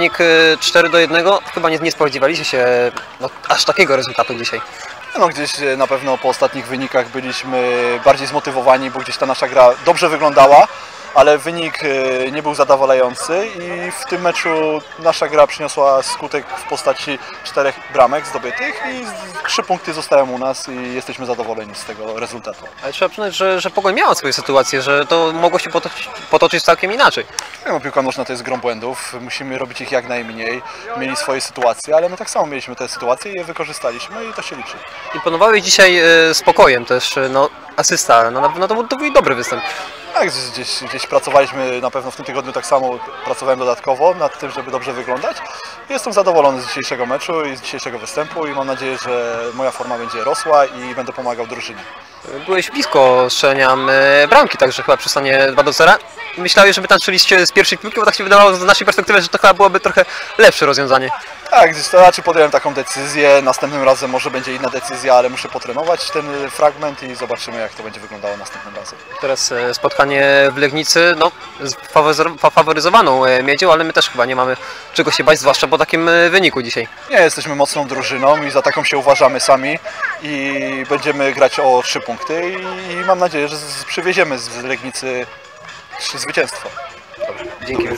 wynik y, 4 do 1. Chyba nie, nie spodziewaliście się no, aż takiego rezultatu dzisiaj. No gdzieś e, na pewno po ostatnich wynikach byliśmy bardziej zmotywowani, bo gdzieś ta nasza gra dobrze wyglądała, ale wynik e, nie był zadowalający i w tym meczu nasza gra przyniosła skutek w postaci czterech bramek zdobytych i trzy punkty zostają u nas i jesteśmy zadowoleni z tego rezultatu. Ale trzeba przyznać, że, że Pogoń miała swoje sytuacje, że to mogło się potoczyć, potoczyć całkiem inaczej. No, piłka nożna to jest grą błędów, musimy robić ich jak najmniej. Mieli swoje sytuacje, ale my tak samo mieliśmy te sytuacje i je wykorzystaliśmy i to się liczy. Imponowałeś dzisiaj spokojem też, y, no asysta, no, na pewno to był dobry występ. Tak, gdzieś, gdzieś, pracowaliśmy na pewno w tym tygodniu tak samo, pracowałem dodatkowo nad tym, żeby dobrze wyglądać. Jestem zadowolony z dzisiejszego meczu i z dzisiejszego występu i mam nadzieję, że moja forma będzie rosła i będę pomagał drużynie. Byłeś blisko strzelenia y, bramki, także chyba przy stanie 2 do 0. Myślałeś, żeby tam strzeliście z pierwszej piłki, bo tak się wydawało z naszej perspektywy, że to chyba byłoby trochę lepsze rozwiązanie. Tak, gdzieś to raczej podjąłem taką decyzję. Następnym razem może będzie inna decyzja, ale muszę potrenować ten fragment i zobaczymy, jak to będzie wyglądało następnym razem. Teraz e, spotkanie w Legnicy, no faworyzowaną e, miedzią, ale my też chyba nie mamy czego się bać, zwłaszcza po takim e, wyniku dzisiaj. Nie, jesteśmy mocną drużyną i za taką się uważamy sami i będziemy grać o trzy punkty i mam nadzieję, że przywieziemy z Legnicy trzy zwycięstwa. Dzięki.